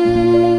Música